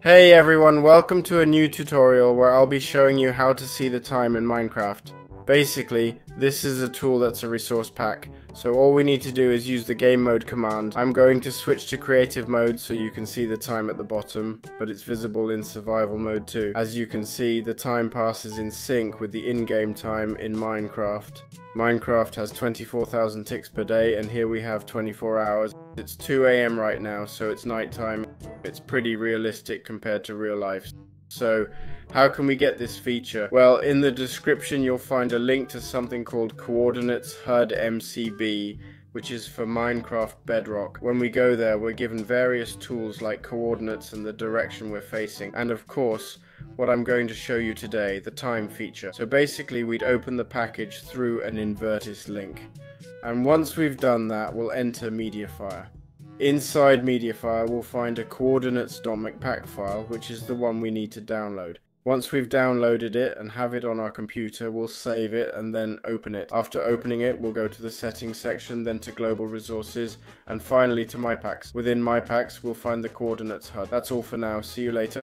Hey everyone, welcome to a new tutorial where I'll be showing you how to see the time in Minecraft. Basically, this is a tool that's a resource pack, so all we need to do is use the game mode command. I'm going to switch to creative mode so you can see the time at the bottom, but it's visible in survival mode too. As you can see, the time passes in sync with the in-game time in Minecraft. Minecraft has 24,000 ticks per day, and here we have 24 hours. It's 2 am right now, so it's nighttime. It's pretty realistic compared to real life. So, how can we get this feature? Well, in the description you'll find a link to something called Coordinates HUD MCB, which is for Minecraft Bedrock. When we go there, we're given various tools like coordinates and the direction we're facing, and of course, what I'm going to show you today, the time feature. So basically, we'd open the package through an Invertis link. And once we've done that, we'll enter Mediafire. Inside Mediafire, we'll find a coordinates.mcpack file, which is the one we need to download. Once we've downloaded it and have it on our computer, we'll save it and then open it. After opening it, we'll go to the settings section, then to global resources, and finally to MyPacks. Within MyPacks, we'll find the coordinates HUD. That's all for now. See you later.